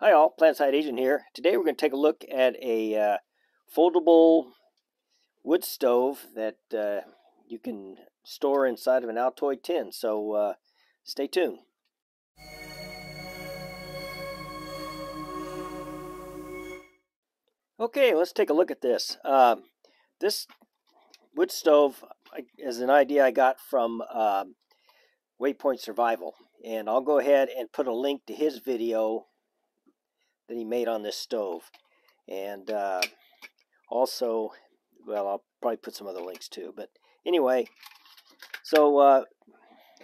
Hi all, PlanetSide Agent here. Today we're going to take a look at a uh, foldable wood stove that uh, you can store inside of an Altoid tin. So uh, stay tuned. Okay, let's take a look at this. Um, this wood stove is an idea I got from um, Waypoint Survival. And I'll go ahead and put a link to his video that he made on this stove. And uh, also, well, I'll probably put some other links too. But anyway, so uh,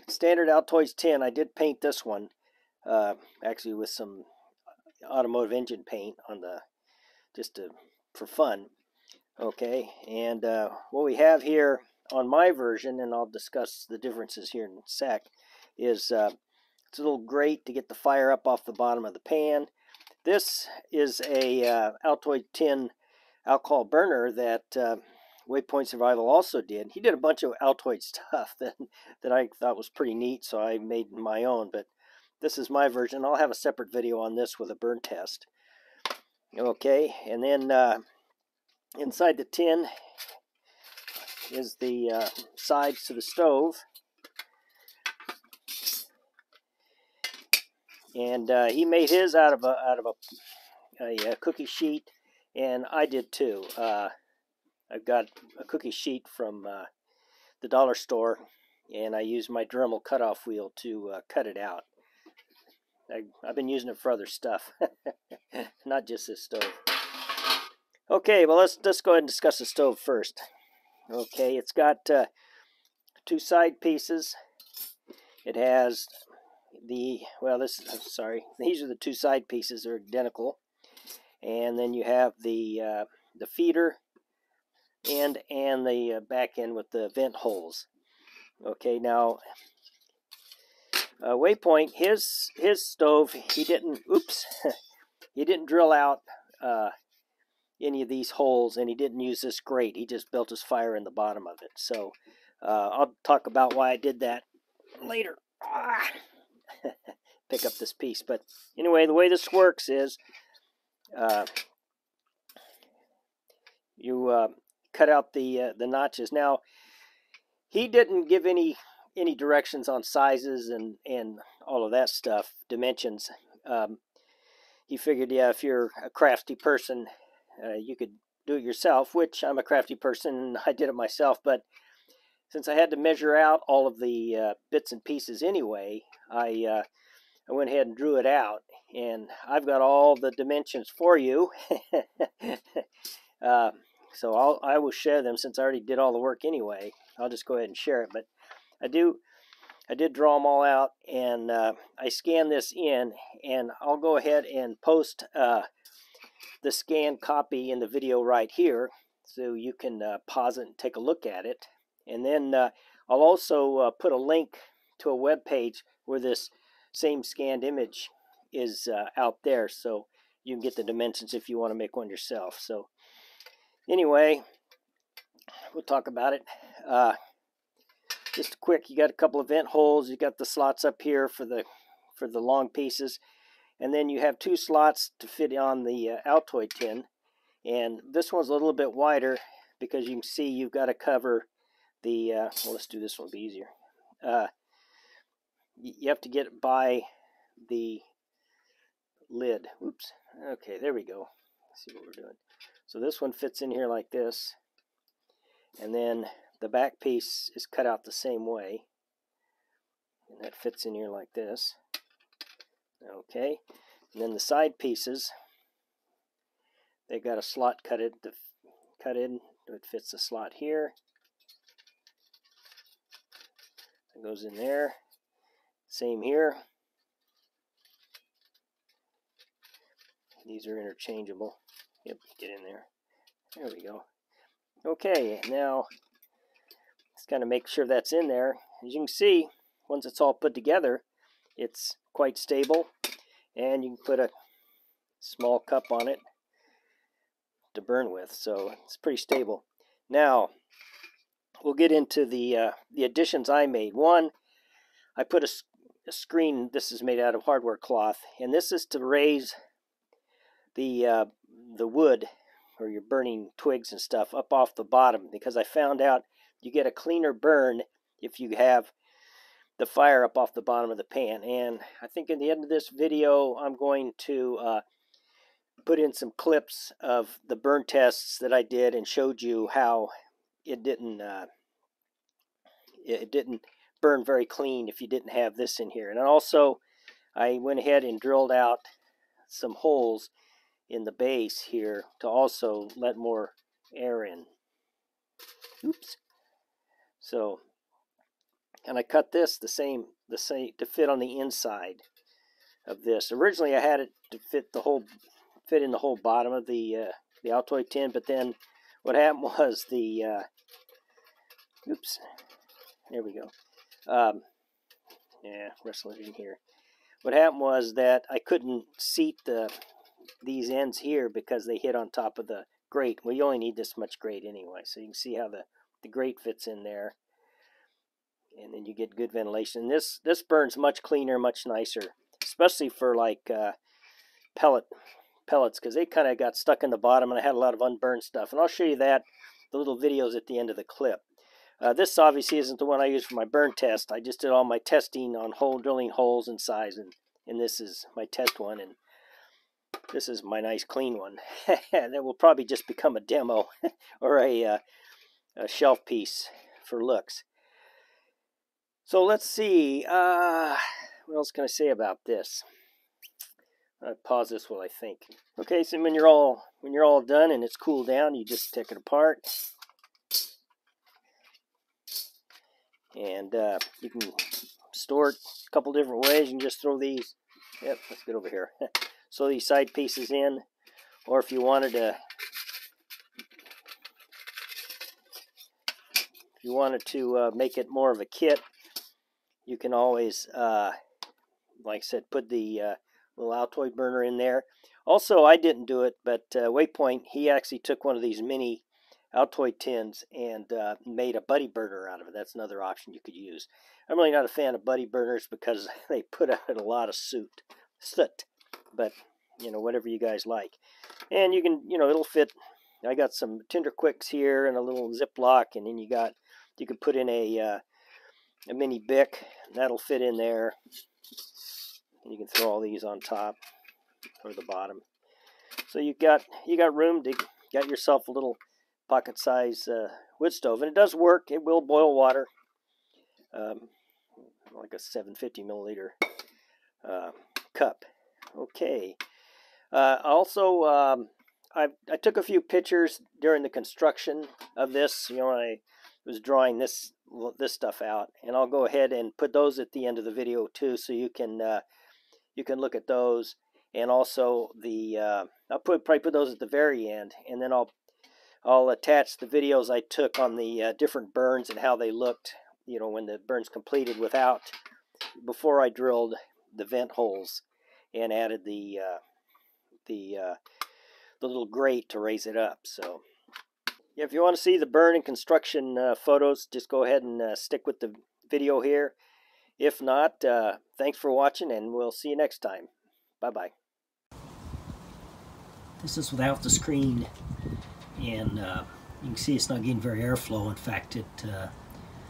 standard Altoids tin, I did paint this one uh, actually with some automotive engine paint on the just to, for fun. Okay, and uh, what we have here on my version, and I'll discuss the differences here in a sec, is uh, it's a little grate to get the fire up off the bottom of the pan. This is a uh, Altoid tin alcohol burner that uh, Waypoint Survival also did. He did a bunch of Altoid stuff that, that I thought was pretty neat, so I made my own. But this is my version. I'll have a separate video on this with a burn test. Okay, and then uh, inside the tin is the uh, sides to the stove. And uh, he made his out of a out of a, a, a cookie sheet, and I did too. Uh, I've got a cookie sheet from uh, the dollar store, and I used my Dremel cutoff wheel to uh, cut it out. I, I've been using it for other stuff, not just this stove. Okay, well let's let's go ahead and discuss the stove first. Okay, it's got uh, two side pieces. It has the well, this I'm sorry, these are the two side pieces. They're identical, and then you have the uh, the feeder end and the uh, back end with the vent holes. Okay, now uh, Waypoint, his his stove, he didn't. Oops, he didn't drill out uh, any of these holes, and he didn't use this grate. He just built his fire in the bottom of it. So uh, I'll talk about why I did that later. Ah. Pick up this piece, but anyway, the way this works is uh, you uh, cut out the uh, the notches. Now he didn't give any any directions on sizes and and all of that stuff, dimensions. Um, he figured, yeah, if you're a crafty person, uh, you could do it yourself, which I'm a crafty person I did it myself. But since I had to measure out all of the uh, bits and pieces anyway, I uh, I went ahead and drew it out, and I've got all the dimensions for you. uh, so I'll, I will share them since I already did all the work anyway. I'll just go ahead and share it. But I do, I did draw them all out, and uh, I scanned this in, and I'll go ahead and post uh, the scanned copy in the video right here so you can uh, pause it and take a look at it. And then uh, I'll also uh, put a link to a web page where this same scanned image is uh, out there so you can get the dimensions if you want to make one yourself. So anyway, we'll talk about it. Uh, just quick, you got a couple of vent holes. You got the slots up here for the for the long pieces and then you have two slots to fit on the uh, Altoid tin and this one's a little bit wider because you can see you've got to cover the uh, well let's do this one be easier uh, you have to get it by the lid. Oops. Okay there we go. Let's see what we're doing. So this one fits in here like this. And then the back piece is cut out the same way. And that fits in here like this. Okay, and then the side pieces, they've got a slot cut in, cut in. It fits the slot here. It goes in there. Same here. These are interchangeable. Yep, get in there. There we go. Okay, now let's kind of make sure that's in there. As you can see, once it's all put together, it's quite stable and you can put a small cup on it to burn with so it's pretty stable now we'll get into the uh, the additions I made one I put a, screen this is made out of hardware cloth and this is to raise the uh, the wood or you're burning twigs and stuff up off the bottom because I found out you get a cleaner burn if you have the fire up off the bottom of the pan. And I think in the end of this video, I'm going to uh, put in some clips of the burn tests that I did and showed you how it didn't uh, it didn't burn very clean if you didn't have this in here. And also, I went ahead and drilled out some holes in the base here to also let more air in. Oops. So, and I cut this the same, the same to fit on the inside of this. Originally, I had it to fit the whole, fit in the whole bottom of the uh, the Altoid tin, but then what happened was the, uh, oops, there we go. Um, yeah, wrestle it in here. What happened was that I couldn't seat the these ends here because they hit on top of the grate. Well, you only need this much grate anyway, so you can see how the, the grate fits in there. And then you get good ventilation. This, this burns much cleaner, much nicer, especially for like uh, pellet pellets because they kind of got stuck in the bottom and I had a lot of unburned stuff. And I'll show you that, the little videos at the end of the clip. Uh, this obviously isn't the one I use for my burn test. I just did all my testing on hole drilling holes and size, and, and this is my test one. And this is my nice clean one. that will probably just become a demo or a, uh, a, shelf piece for looks. So let's see. Uh, what else can I say about this? I pause this while I think. Okay, so when you're all when you're all done and it's cooled down, you just take it apart, and uh, you can store it a couple different ways. Can just throw these. Yep, let's get over here. sew these side pieces in or if you wanted to if you wanted to uh, make it more of a kit you can always uh, like I said put the uh, little Altoid burner in there also I didn't do it but uh, Waypoint he actually took one of these mini Altoid tins and uh, made a buddy burner out of it. That's another option you could use. I'm really not a fan of buddy burners because they put out a lot of soot soot but you know whatever you guys like. And you can you know it'll fit. I got some Tinder Quicks here and a little Ziploc and then you got you can put in a uh, a mini Bic that'll fit in there. And you can throw all these on top or the bottom. So you got you got room to get yourself a little pocket size uh, wood stove and it does work it will boil water um, like a 750 milliliter uh, cup Okay. Uh, also, um, I, I took a few pictures during the construction of this. You know, I was drawing this this stuff out, and I'll go ahead and put those at the end of the video too, so you can uh, you can look at those. And also the uh, I'll put probably put those at the very end, and then I'll I'll attach the videos I took on the uh, different burns and how they looked. You know, when the burns completed without before I drilled the vent holes and added the uh, the uh, the little grate to raise it up. So if you want to see the burn and construction uh, photos, just go ahead and uh, stick with the video here. If not, uh, thanks for watching, and we'll see you next time. Bye bye. This is without the screen, and uh, you can see it's not getting very airflow. In fact, it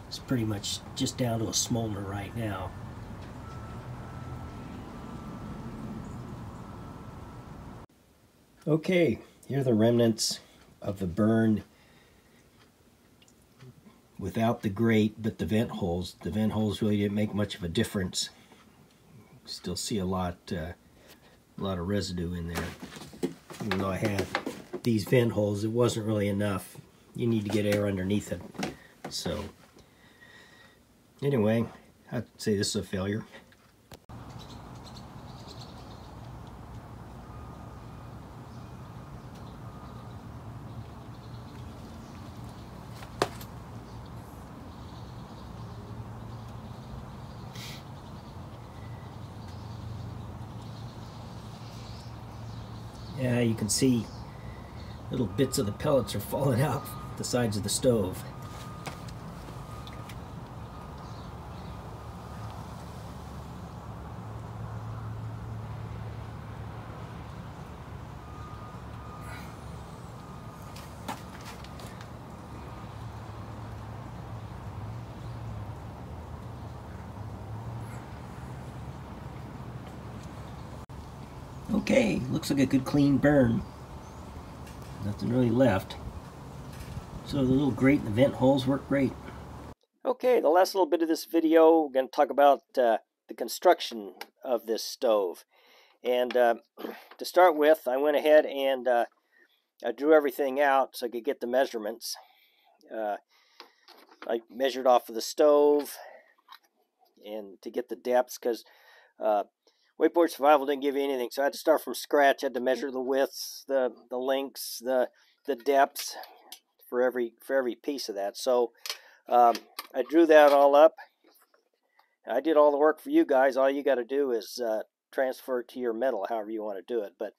it's pretty much just down to a smolder right now. Okay, here are the remnants of the burn without the grate, but the vent holes. The vent holes really didn't make much of a difference. Still see a lot, uh, a lot of residue in there. Even though I had these vent holes, it wasn't really enough. You need to get air underneath it. So, anyway, I'd say this is a failure. Yeah, you can see Little bits of the pellets are falling out the sides of the stove. Okay, looks like a good clean burn. Nothing really left. So the little grate and the vent holes work great. Okay, the last little bit of this video, we're going to talk about uh, the construction of this stove. And uh, to start with, I went ahead and uh, I drew everything out so I could get the measurements. Uh, I measured off of the stove and to get the depths because uh, Waypoint Survival didn't give you anything, so I had to start from scratch. I had to measure the widths, the the lengths, the the depths for every for every piece of that. So um, I drew that all up. I did all the work for you guys. All you got to do is uh, transfer to your metal, however you want to do it. But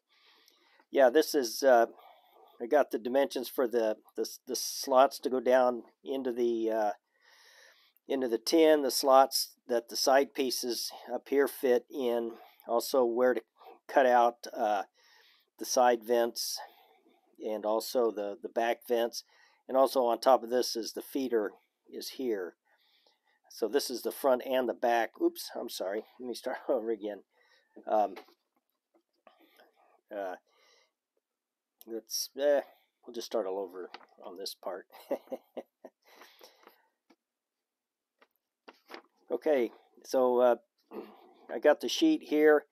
yeah, this is uh, I got the dimensions for the, the the slots to go down into the uh, into the tin, the slots that the side pieces up here fit in, also where to cut out uh, the side vents and also the, the back vents. And also on top of this is the feeder is here. So this is the front and the back. Oops, I'm sorry. Let me start over again. Um, uh, let's, eh, we'll just start all over on this part. okay, so uh, I got the sheet here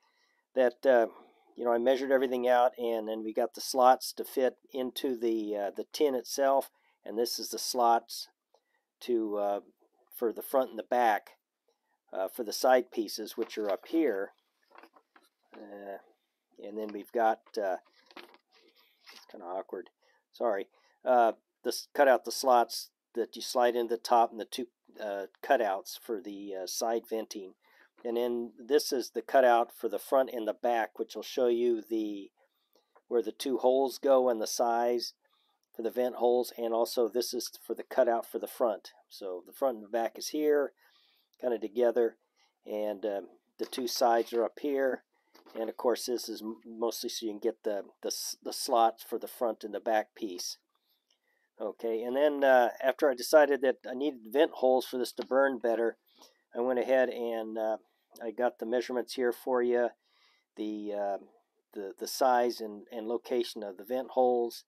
that uh, you know I measured everything out, and then we got the slots to fit into the uh, the tin itself, and this is the slots to uh, for the front and the back uh, for the side pieces, which are up here, uh, and then we've got uh, it's kind of awkward. Sorry, this cut out the slots that you slide into the top and the two cutouts for the side venting and then this is the cutout for the front and the back, which will show you the where the two holes go and the size for the vent holes. And also this is for the cutout for the front. So the front and the back is here, kind of together. And um, the two sides are up here. And of course this is mostly so you can get the, the, the slots for the front and the back piece. Okay, and then uh, after I decided that I needed vent holes for this to burn better, I went ahead and uh, I got the measurements here for you, the uh, the the size and, and location of the vent holes,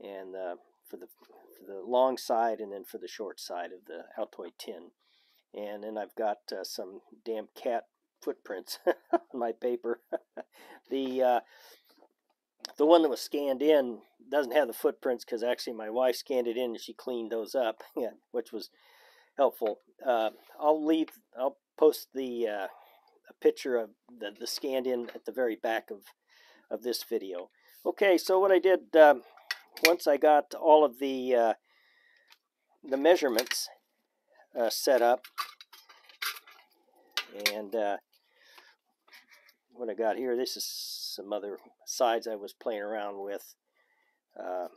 and uh, for the for the long side and then for the short side of the Altoid tin, and then I've got uh, some damn cat footprints on my paper. the uh, the one that was scanned in doesn't have the footprints because actually my wife scanned it in and she cleaned those up, which was helpful. Uh, I'll leave. I'll post the uh, a picture of the, the scanned in at the very back of, of this video. Okay, so what I did um, once I got all of the uh, the measurements uh, set up and uh, what I got here, this is some other sides I was playing around with. Uh,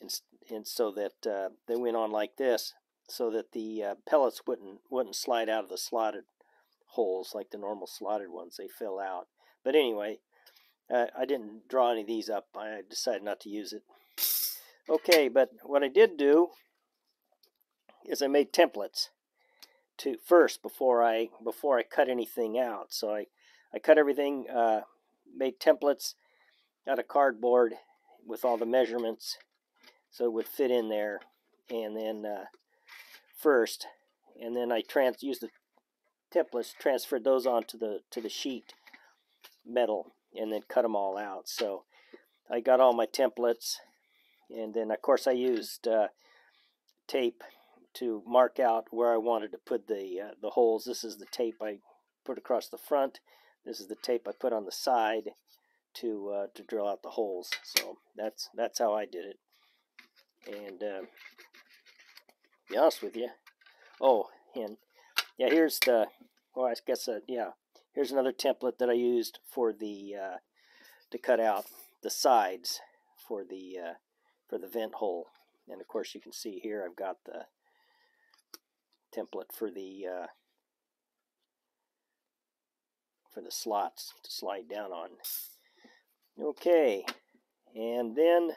and, and so that uh, they went on like this so that the uh, pellets wouldn't wouldn't slide out of the slotted holes like the normal slotted ones. They fill out. But anyway, uh, I didn't draw any of these up. I decided not to use it. Okay, but what I did do is I made templates to first before I before I cut anything out. So I I cut everything, uh, made templates out of cardboard with all the measurements so it would fit in there, and then uh, first, and then I trans use the templates, transferred those onto the to the sheet metal, and then cut them all out. So I got all my templates, and then of course I used uh, tape to mark out where I wanted to put the uh, the holes. This is the tape I put across the front. This is the tape I put on the side to uh, to drill out the holes. So that's that's how I did it. And uh, be honest with you. Oh, and yeah, here's the, well, I guess, uh, yeah, here's another template that I used for the, uh, to cut out the sides for the, uh, for the vent hole. And of course you can see here I've got the template for the, uh, for the slots to slide down on. Okay, and then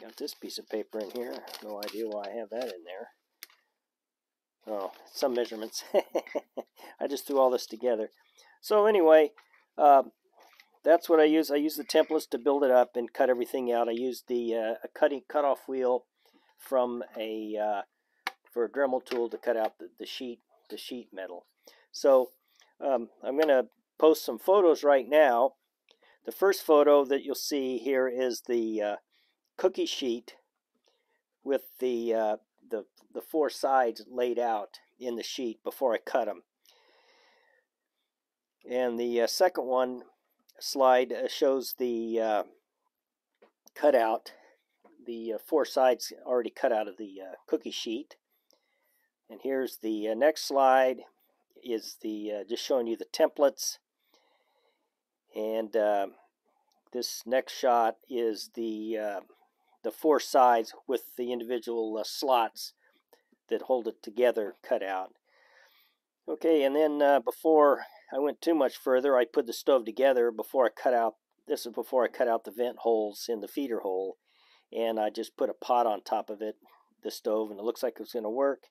Got this piece of paper in here. No idea why I have that in there. Oh, some measurements. I just threw all this together. So anyway, uh, that's what I use. I use the templates to build it up and cut everything out. I use the uh, a cutting cutoff wheel from a uh, for a Dremel tool to cut out the, the sheet the sheet metal. So um, I'm going to post some photos right now. The first photo that you'll see here is the uh, cookie sheet with the, uh, the, the four sides laid out in the sheet before I cut them. And the uh, second one slide uh, shows the uh, cutout, the uh, four sides already cut out of the cookie sheet. And here's the next slide is the uh, just showing you the templates and uh, this next shot is the uh, the four sides with the individual uh, slots that hold it together cut out. Okay and then uh, before I went too much further I put the stove together before I cut out this is before I cut out the vent holes in the feeder hole and I just put a pot on top of it the stove and it looks like it's going to work.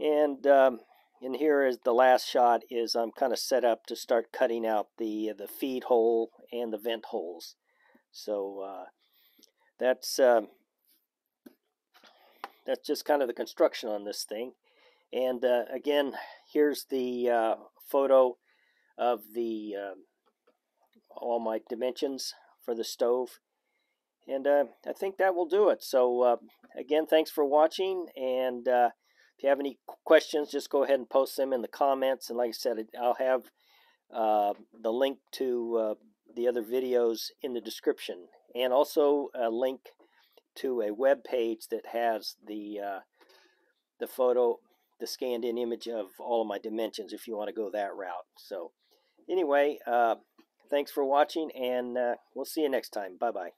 And um, and here is the last shot is I'm kind of set up to start cutting out the the feed hole and the vent holes. So uh, that's um, that's just kind of the construction on this thing. And uh, again here's the uh, photo of the um, all my dimensions for the stove. And uh, I think that will do it. So uh, again thanks for watching. And uh, if you have any questions, just go ahead and post them in the comments. And like I said, I'll have uh, the link to uh, the other videos in the description, and also a link to a web page that has the uh, the photo, the scanned in image of all of my dimensions. If you want to go that route. So anyway, uh, thanks for watching, and uh, we'll see you next time. Bye bye.